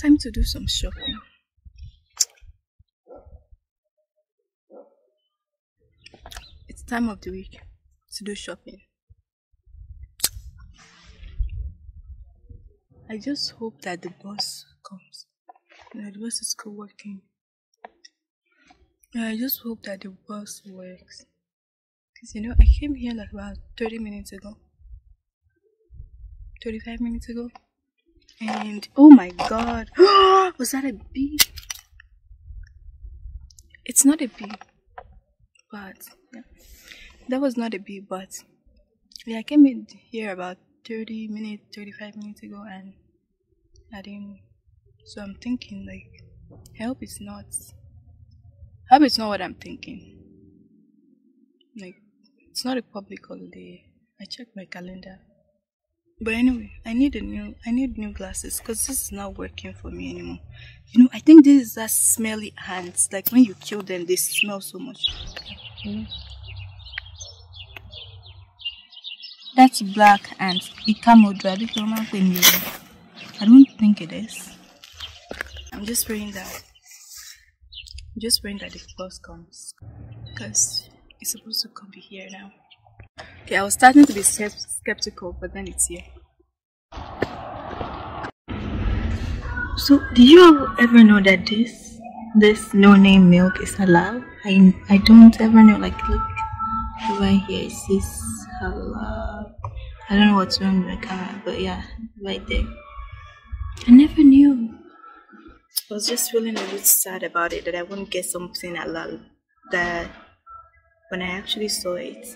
Time to do some shopping. It's time of the week to do shopping. I just hope that the bus comes. The bus is still working. I just hope that the bus works. Because, you know, I came here like about 30 minutes ago. 35 minutes ago. And, oh my god. Was that a bee? It's not a bee. But, yeah. That was not a bee, but, yeah, I came in here about 30 minutes, 35 minutes ago and I didn't. So I'm thinking, like, I hope it's not. I hope it's not what I'm thinking. Like, it's not a public holiday. I checked my calendar. But anyway, I need a new. I need new glasses because this is not working for me anymore. You know, I think this is that smelly ants. Like when you kill them, they smell so much. You? That's black ant. Ikamodra. I don't think it is. I'm just praying that. I'm just praying that the bus comes. Because it's supposed to come here now. Okay, I was starting to be skeptical, but then it's here. So, do you ever know that this this no name milk is halal? I I don't ever know. Like, look right here, it says halal. I don't know what's wrong with the camera, but yeah, right there. I never knew. I was just feeling a bit sad about it that I wouldn't get something halal. that when I actually saw it.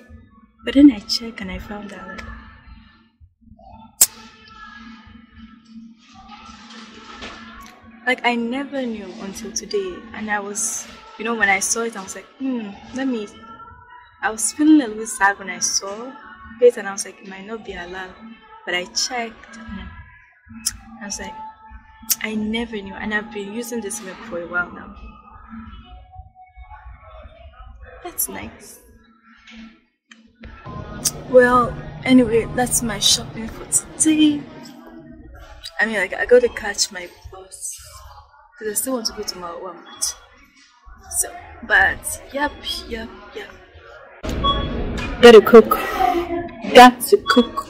But then I checked and I found out like I never knew until today and I was you know when I saw it I was like hmm let me I was feeling a little sad when I saw it and I was like it might not be allowed but I checked and I was like, I never knew, and I've been using this milk for a while now. That's nice. Well, anyway, that's my shopping for today. I mean, like, I got to catch my bus because I still want to go to my Walmart. So, but yep, yep, yep. Gotta cook. Got to cook.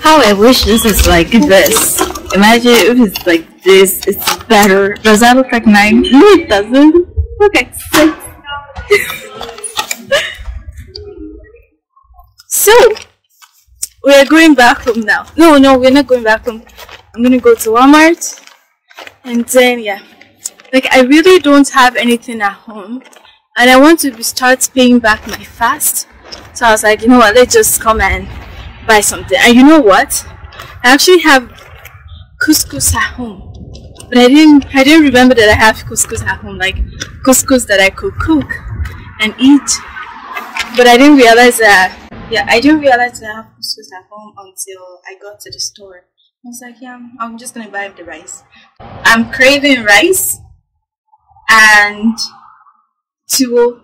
How I wish this is like this. Imagine if it's like this, it's better. Does that look like mine? No, it doesn't. Okay, so we are going back home now. No, no, we're not going back home. I'm gonna go to Walmart and then yeah. Like I really don't have anything at home and I want to start paying back my fast. So I was like, you know what, let's just come and buy something. And you know what? I actually have couscous at home. But I didn't I didn't remember that I have couscous at home, like couscous that I could cook and eat. But I didn't realize that yeah, I didn't realize that I have couscous at home until I got to the store. I was like, yeah, I'm just gonna buy the rice. I'm craving rice and two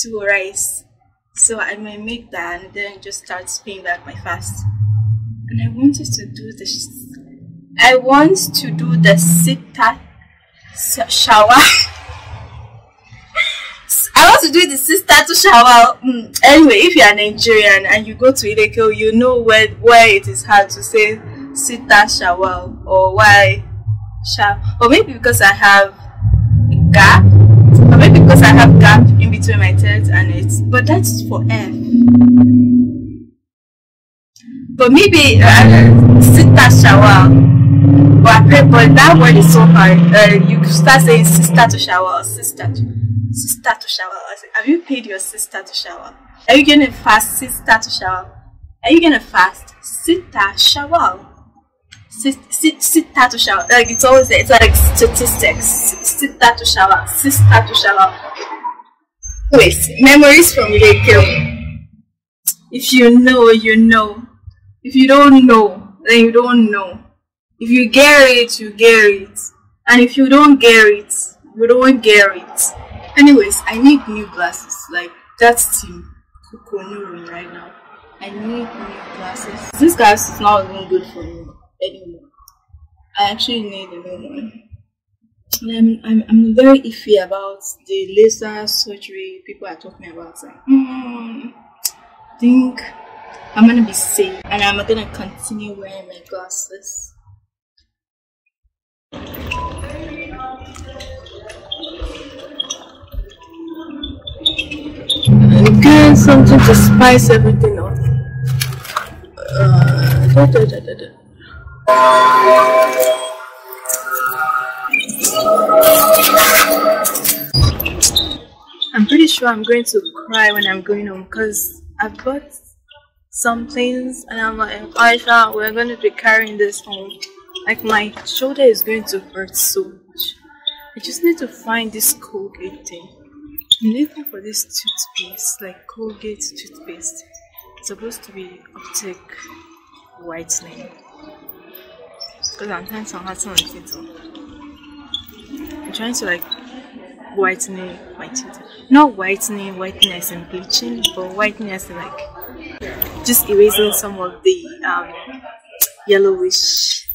two rice. So I may make that and then just start paying back my fast. And I wanted to do this. I want to do the sita shower. To do the sister to shower. Mm. Anyway, if you are Nigerian and you go to Ideko, you know where where it is hard to say sita shower or why shower. Or maybe because I have a gap or maybe because I have gap in between my teeth and it. but that's for F. But maybe uh, sister shower. But, but that word is so hard. Uh, you start saying sister to shower or sister to, sister to shower. Have you paid your sister to shower? Are you gonna fast sister to shower? Are you gonna fast sister shower? sit, sit to shower. Like it's always it's like statistics. Sister to shower. Sister to shower. Wait, memories from Lekio. If you know, you know. If you don't know, then you don't know. If you get it, you get it. And if you don't get it, you don't get it. Anyways, I need new glasses. Like that's Team room right now. I need new glasses. This glass is not even good for me anymore. I actually need a new one. I'm, I'm, I'm very iffy about the laser surgery people are talking about. Like, mm, think I'm gonna be safe and I'm gonna continue wearing my glasses. Something to spice everything up. Uh, da, da, da, I'm pretty sure I'm going to cry when I'm going home because I've got some things and I'm like, Aisha, we're going to be carrying this home. Like my shoulder is going to hurt so much. I just need to find this Colgate thing. I'm looking for this toothpaste, like Colgate toothpaste. It's supposed to be optic whitening. Because I'm trying to have some. I'm trying to like whitening my teeth. Not whitening, whitening as in bleaching, but whitening as in like just erasing some of the um, yellowish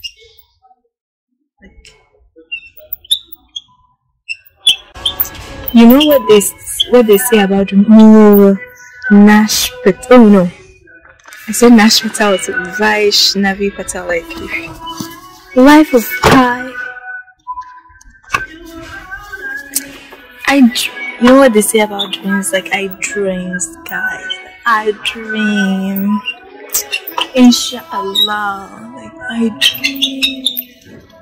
you know what they what they say about Moor Nash Patel oh no. I said Nash Patel to Vaishnavi Patel like life of Pi. I you know what they say about dreams? Like I dreams guys. I dream. Inshallah. Like I dream.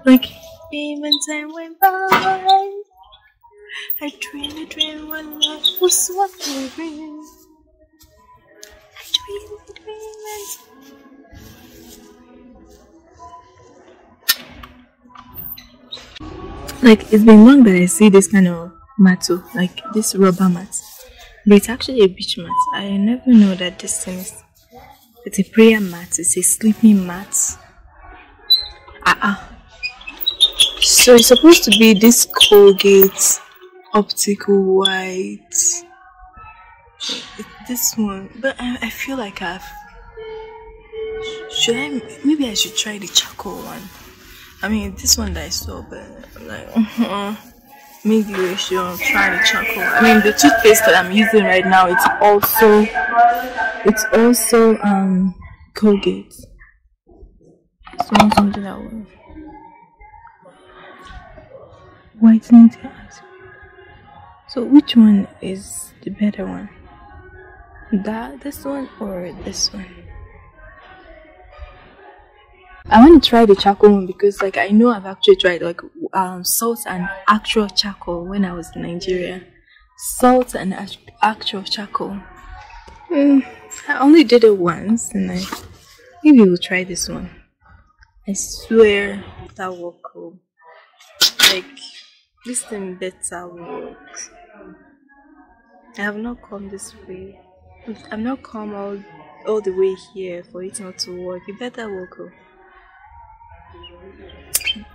Like even time went by I dream, I dream when love was what dream. I dream, I dream and... Like, it's been long that I see this kind of mat, like this rubber mat. But it's actually a beach mat. I never know that this thing is... It's a prayer mat, it's a sleeping mat. Ah, uh -uh. So it's supposed to be this Colgate optical white. This one, but I, I feel like I've. Should I? Maybe I should try the charcoal one. I mean, this one that I saw, but like, uh, maybe we should try the charcoal. I mean, the toothpaste that I'm using right now, it's also, it's also um Colgate. So something that will whitening. So which one is the better one? That this one or this one? I want to try the charcoal one because like I know I've actually tried like um, salt and actual charcoal when I was in Nigeria. Salt and actual charcoal. Mm, I only did it once and I maybe we'll try this one. I swear that will cool. Like this thing better works. I have not come this way. I've not come all, all the way here for it not to work. You better work. Oh.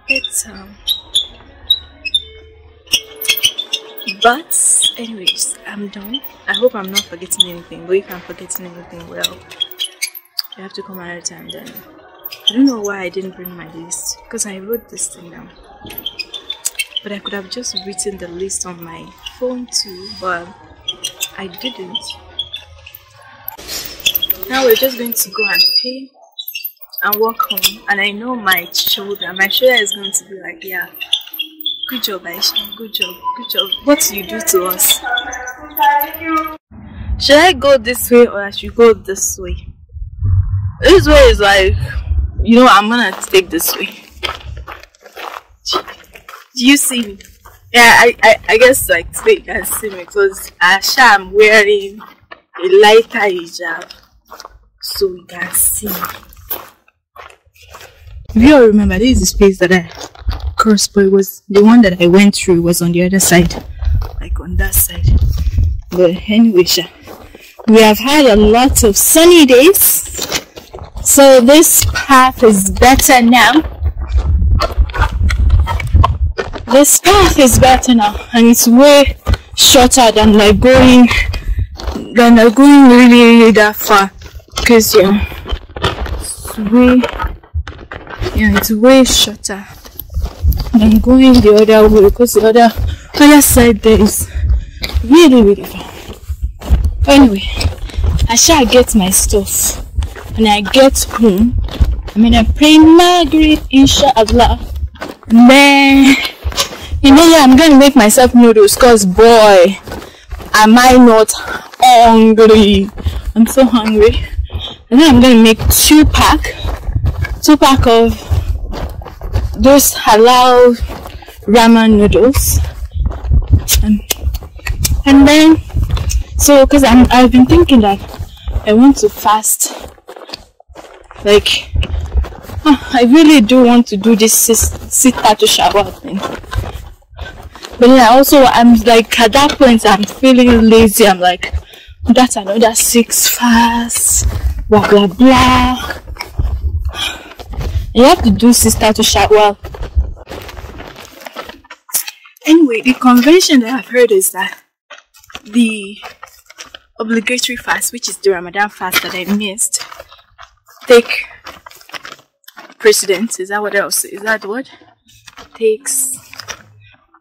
Better. But, anyways, I'm done. I hope I'm not forgetting anything. But if I'm forgetting anything, well, you have to come another time then. I don't know why I didn't bring my list. Because I wrote this thing down. But I could have just written the list on my phone too. But I didn't. Now we're just going to go and pay and walk home. And I know my shoulder, my shoulder is going to be like, yeah, good job, Aisha, good job, good job. What do you do to us? Should I go this way or I should go this way? This way is like, you know, I'm gonna take this way. Do you see me? Yeah, I, I, I guess like today you can see me because Asha I'm wearing a lighter hijab so you can see me. If you all remember, this is the space that I crossed, but it was the one that I went through was on the other side, like on that side. But anyway, Sha, we have had a lot of sunny days, so this path is better now this path is better now and it's way shorter than like going than like going really really that far because yeah, it's way yeah, it's way shorter than going the other way because the other other side there is really really far. Anyway, I shall get my stuff and I get home. I mean, I pray Maghrib inshallah. Then, you know, yeah, I'm gonna make myself noodles because, boy, am I not hungry. I'm so hungry. And then I'm gonna make two pack, two pack of those halal ramen noodles. And, and then, so, cause I'm, I've been thinking that I want to fast. Like, I really do want to do this sit to shower thing. But then I also, I'm like, at that point, I'm feeling lazy. I'm like, that's another six fast, blah, blah, blah. You have to do sister to shout well. Anyway, the convention that I've heard is that the obligatory fast, which is the Ramadan fast that I missed, take precedence. Is that what else? Is that what takes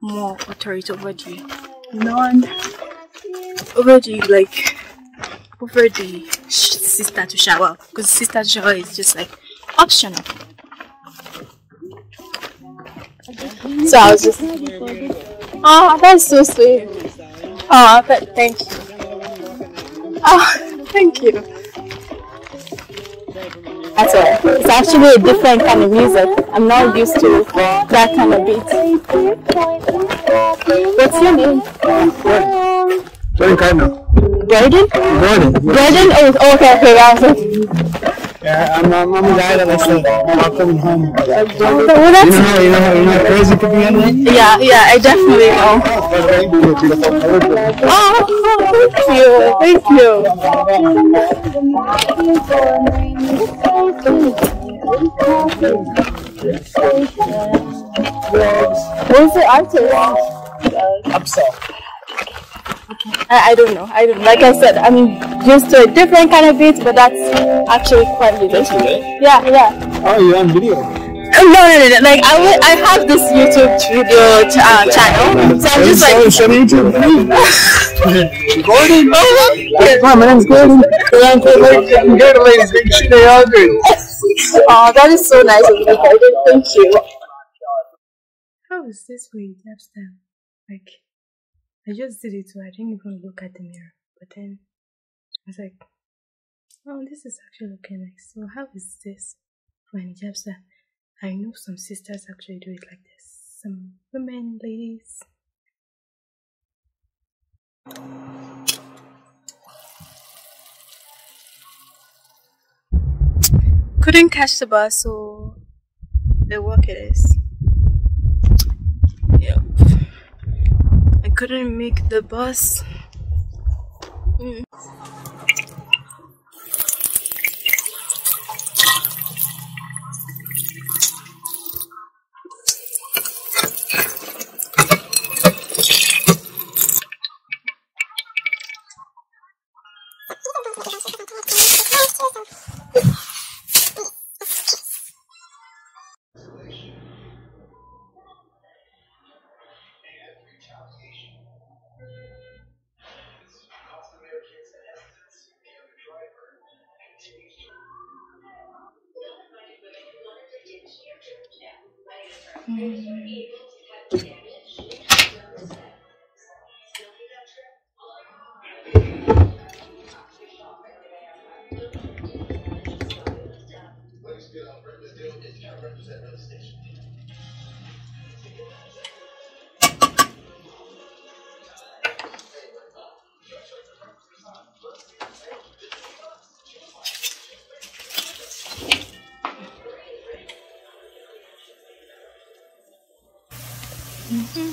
more authority over the non over the like over the sister to shower because sister to shower is just like optional. So I was just oh that's so sweet. Oh but thank you. Oh, thank you. That's all. It's actually a different kind of music. I'm not used to that kind of beat. What's your name? Jordan Cardinal. Gordon? Gordon. Gordon? Oh, okay, okay. Yeah, yeah, I'm, I'm, I'm a guy that likes to walk coming home. Well, that's, you know you know how, you know how crazy could be in there? Yeah, yeah, I definitely know. Oh, thank you, thank you. Who's the artist? Upsell. I, I, don't know. I don't like I said, I mean just a different kind of beat, but that's actually quite related. Yeah, yeah. Oh, you're on video. No, no, no, no. Like I, I have this YouTube video ch uh, channel, so I'm just like. Show me YouTube. Gordon. Oh, my name's Gordon. I'm good, ladies. They all good. Oh, that is so nice of you, Gordon. Thank you. How is this way, Napster? Like. I just did it so I didn't even look at the mirror. But then I was like, oh, this is actually looking nice. So how is this for an hijab I know some sisters actually do it like this. Some women, ladies. Couldn't catch the bus, so the work it is. Couldn't make the bus. Mm.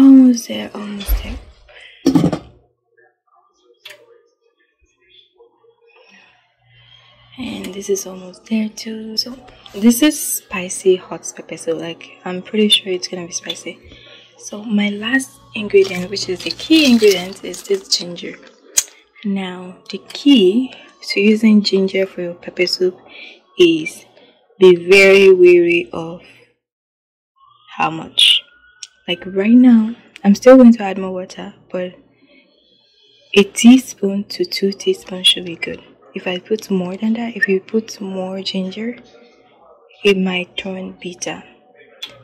Almost there, almost there. And this is almost there too. So this is spicy hot pepper. So like I'm pretty sure it's gonna be spicy. So my last ingredient, which is the key ingredient, is this ginger. Now the key to using ginger for your pepper soup is be very wary of how much. Like right now, I'm still going to add more water, but a teaspoon to two teaspoons should be good. If I put more than that, if you put more ginger, it might turn bitter.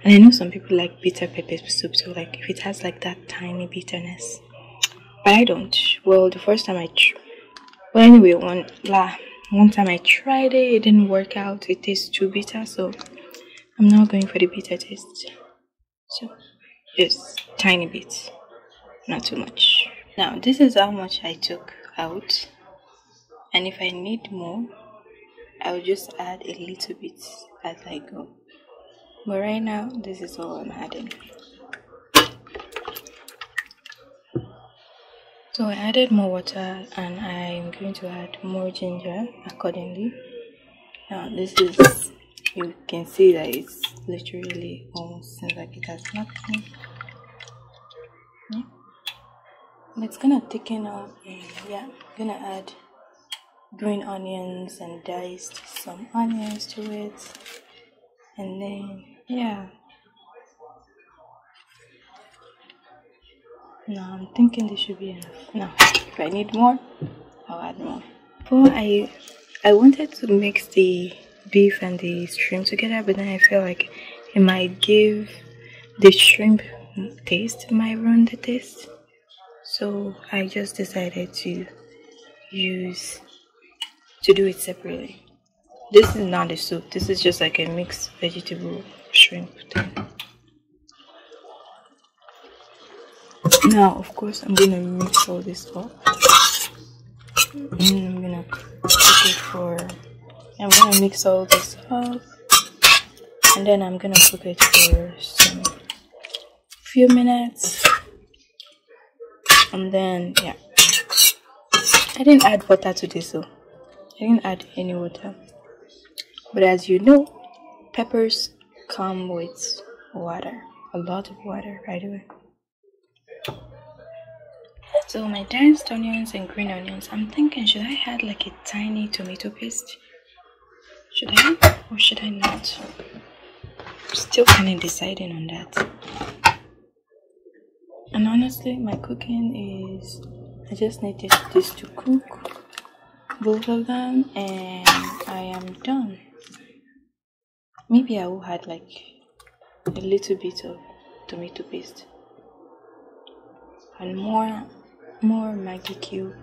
And I know some people like bitter pepper soup, so like if it has like that tiny bitterness. But I don't. Well, the first time I, well anyway, one la one time I tried it, it didn't work out. It tastes too bitter, so I'm not going for the bitter taste. So just tiny bit, not too much. Now this is how much I took out, and if I need more, I will just add a little bit as I go. But right now, this is all I'm adding. So I added more water and I'm going to add more ginger accordingly. Now this is, you can see that it's literally almost seems like it has nothing. Yeah. It's gonna thicken up yeah, I'm gonna add green onions and diced some onions to it. And then, yeah, No, I'm thinking this should be enough. No, if I need more, I'll add more. Before I, I wanted to mix the beef and the shrimp together, but then I feel like it might give the shrimp taste, might ruin the taste. So I just decided to use, to do it separately. This is not a soup, this is just like a mixed vegetable shrimp thing. now of course i'm gonna mix all this up and i'm gonna cook it for i'm gonna mix all this up and then i'm gonna cook it for some few minutes. And then yeah. I didn't add water to this so i didn't add any water. But as you know peppers come with water a lot of water right away. So my diced onions and green onions, I'm thinking should I add like a tiny tomato paste? Should I or should I not? Still kind of deciding on that. And honestly, my cooking is I just need this, to cook both of them and I am done. Maybe I will add like a little bit of tomato paste and more more Maggi cube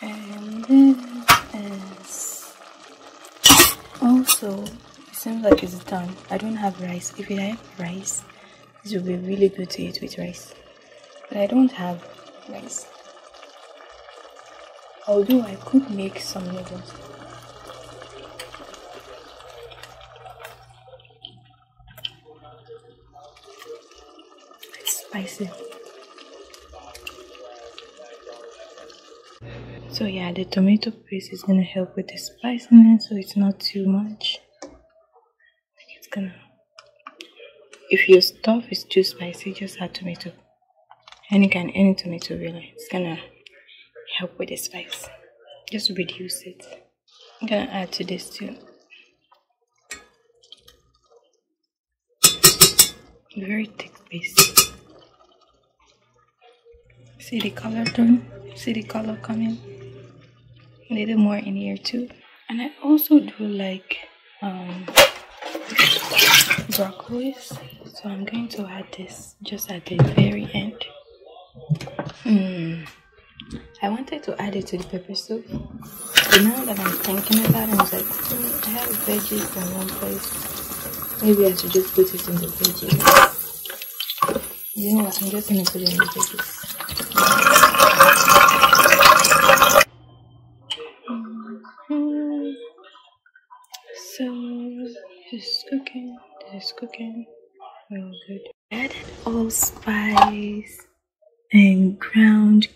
and this also it seems like it's done. I don't have rice. If I have rice this will be really good to eat with rice. But I don't have rice. Although I could make some noodles. Spicy. So yeah, the tomato paste is gonna help with the spiciness, so it's not too much. It's gonna. If your stuff is too spicy, just add tomato. Any kind, any tomato really. It's gonna help with the spice. Just reduce it. I'm gonna add to this too. Very thick paste. See the color turn? See the color coming? A little more in here too. And I also do like um, broccoli. So I'm going to add this just at the very end. Mm. I wanted to add it to the pepper soup. But now that I'm thinking about it, I was like, mm, I have veggies in one place. Maybe I should just put it in the veggies. You know what? I'm just gonna put it in the veggies. Cooking real good. Added allspice and ground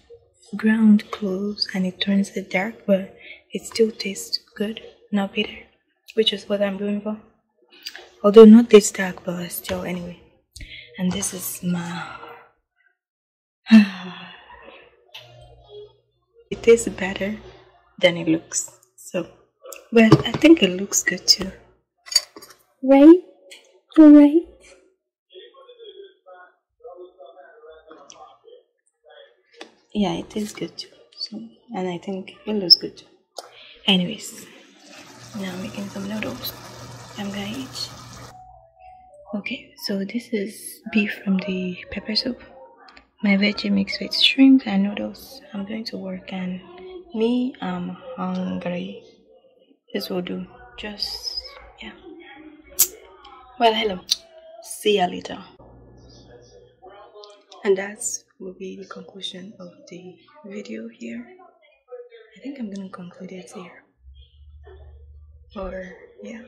ground cloves and it turns it dark but it still tastes good, not bitter, which is what I'm going for. Although not this dark but still anyway. And this is my it tastes better than it looks. So but I think it looks good too. Right? Right? Yeah, it is good too. So, and I think it looks good too. Anyways, now I'm making some noodles. I'm gonna eat. Okay, so this is beef from the pepper soup. My veggie mixed with shrimp and noodles. I'm going to work and me, I'm hungry. This will do. Just. Well, hello. See ya later. And that will be the conclusion of the video here. I think I'm gonna conclude it here. Or, yeah.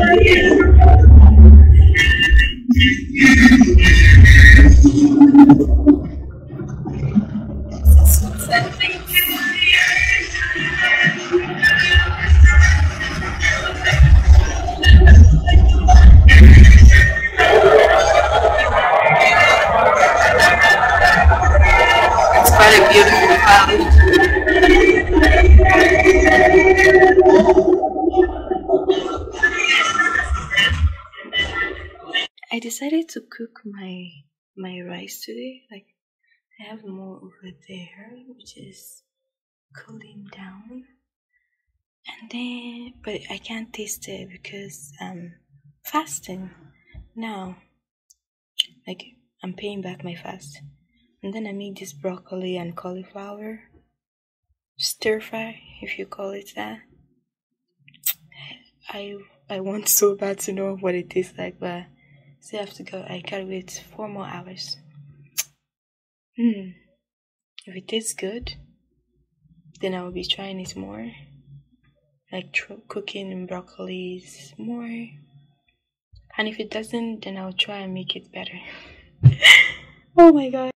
I you Like I have more over there, which is cooling down. And then, but I can't taste it because I'm fasting now. Like I'm paying back my fast. And then I make this broccoli and cauliflower stir fry, if you call it that. I I want so bad to know what it tastes like, but still have to go. I gotta wait four more hours. Hmm. If it tastes good, then I will be trying it more. Like cooking broccolis more. And if it doesn't, then I'll try and make it better. oh my god.